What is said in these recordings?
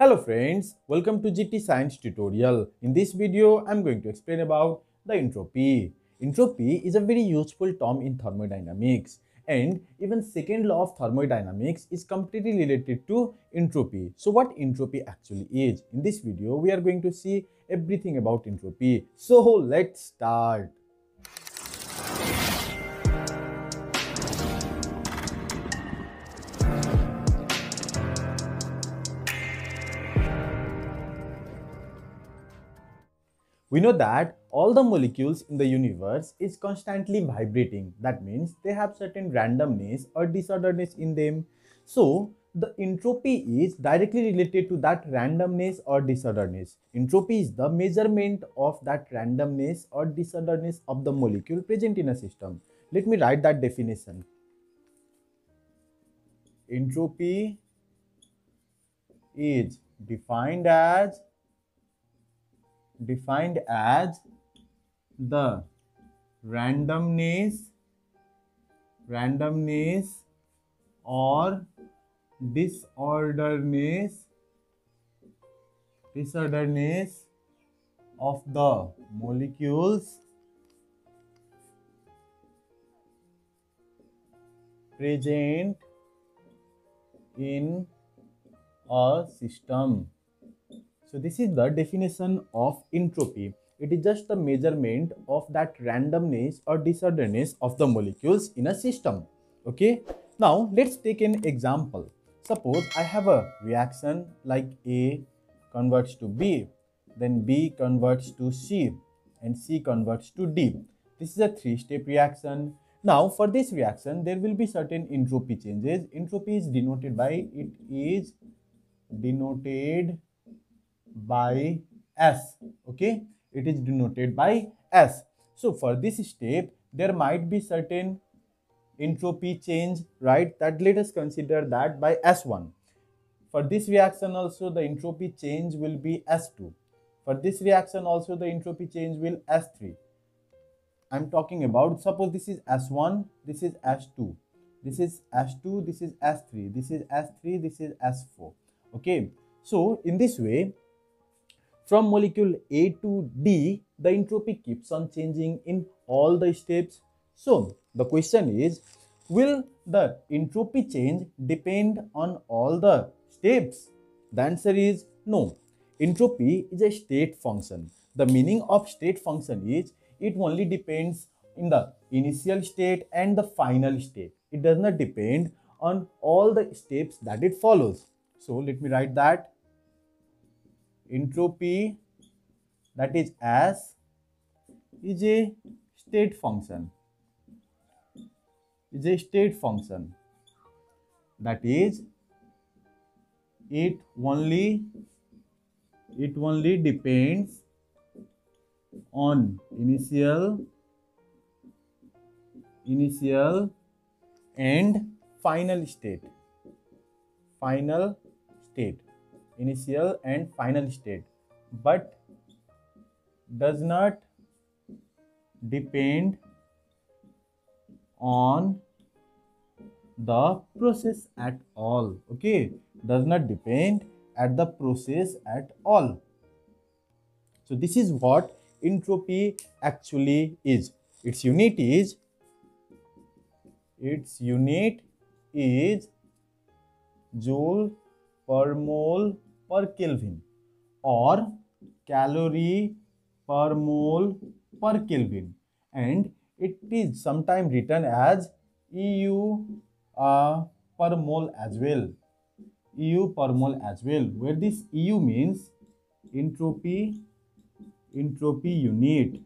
Hello friends, welcome to GT Science tutorial. In this video, I'm going to explain about the entropy. Entropy is a very useful term in thermodynamics and even second law of thermodynamics is completely related to entropy. So what entropy actually is? In this video, we are going to see everything about entropy. So let's start. We know that all the molecules in the universe is constantly vibrating. That means they have certain randomness or disorderness in them. So the entropy is directly related to that randomness or disorderness. Entropy is the measurement of that randomness or disorderness of the molecule present in a system. Let me write that definition. Entropy is defined as defined as the randomness randomness or disorderness disorderness of the molecules present in a system so this is the definition of entropy. It is just the measurement of that randomness or disorderness of the molecules in a system. Okay. Now let's take an example. Suppose I have a reaction like A converts to B, then B converts to C and C converts to D. This is a three-step reaction. Now for this reaction, there will be certain entropy changes. Entropy is denoted by, it is denoted by S. Okay, it is denoted by S. So for this step, there might be certain entropy change, right? That let us consider that by S1. For this reaction also the entropy change will be S2. For this reaction also the entropy change will S3. I'm talking about suppose this is S1, this is S2, this is S2, this is S3, this is S3, this is S4. Okay, so in this way from molecule A to D, the entropy keeps on changing in all the steps. So, the question is, will the entropy change depend on all the steps? The answer is no. Entropy is a state function. The meaning of state function is it only depends in the initial state and the final state. It does not depend on all the steps that it follows. So let me write that entropy that is S is a state function is a state function. That is it only it only depends on initial initial and final state final state initial and final state but does not depend on the process at all. Okay? Does not depend at the process at all. So this is what entropy actually is. Its unit is its unit is joule per mole per Kelvin or calorie per mole per Kelvin and it is sometimes written as EU uh, per mole as well. EU per mole as well where this EU means entropy entropy unit.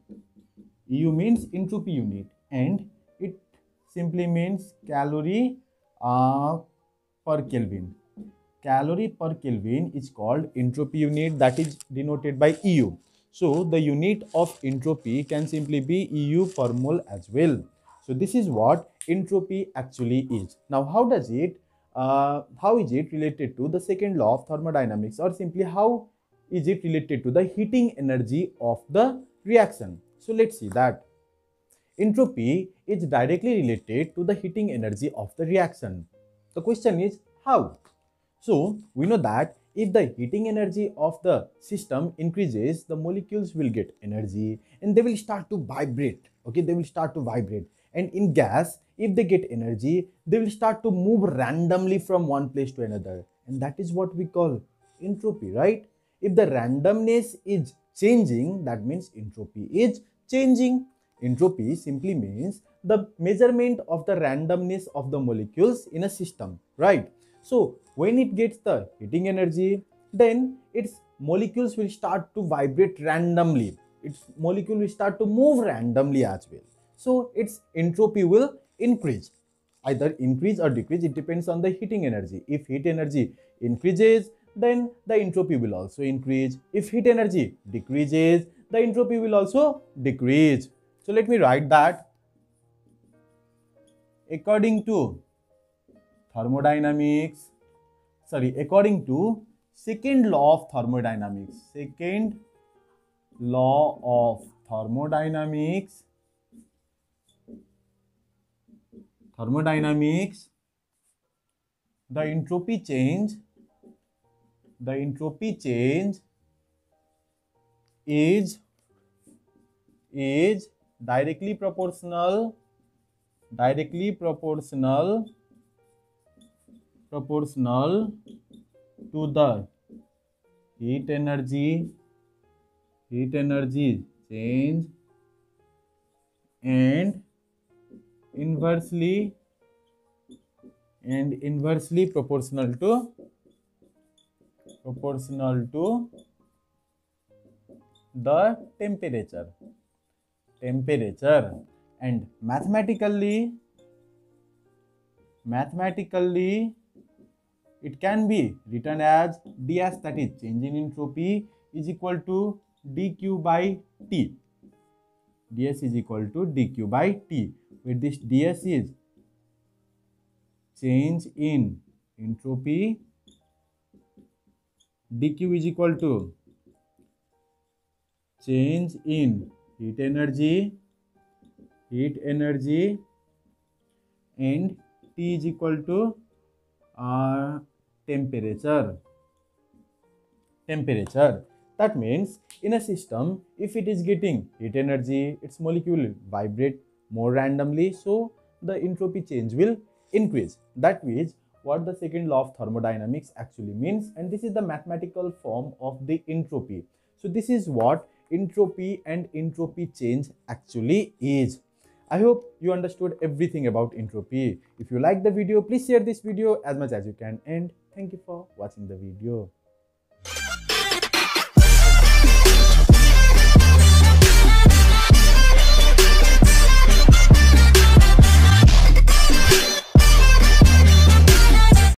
EU means entropy unit and it simply means calorie uh, per Kelvin calorie per Kelvin is called entropy unit that is denoted by EU. So the unit of entropy can simply be EU per mole as well. So this is what entropy actually is. Now how does it, uh, how is it related to the second law of thermodynamics or simply how is it related to the heating energy of the reaction? So let's see that. Entropy is directly related to the heating energy of the reaction. The question is how? So we know that if the heating energy of the system increases the molecules will get energy and they will start to vibrate okay? They will start to vibrate. And in gas if they get energy they will start to move randomly from one place to another. And that is what we call entropy right? If the randomness is changing that means entropy is changing. Entropy simply means the measurement of the randomness of the molecules in a system right? So when it gets the heating energy then its molecules will start to vibrate randomly. Its molecule will start to move randomly as well. So its entropy will increase either increase or decrease. It depends on the heating energy. If heat energy increases then the entropy will also increase. If heat energy decreases the entropy will also decrease. So let me write that. According to thermodynamics sorry according to second law of thermodynamics second law of thermodynamics thermodynamics the entropy change the entropy change is is directly proportional directly proportional proportional to the heat energy heat energy change and inversely and inversely proportional to proportional to the temperature temperature and mathematically mathematically it can be written as ds that is change in entropy is equal to dq by t ds is equal to dq by t where this ds is change in entropy dq is equal to change in heat energy heat energy and t is equal to uh, temperature. Temperature. That means in a system if it is getting heat energy its molecule vibrate more randomly so the entropy change will increase. That means what the second law of thermodynamics actually means and this is the mathematical form of the entropy. So this is what entropy and entropy change actually is i hope you understood everything about entropy. If you like the video please share this video as much as you can. And thank you for watching the video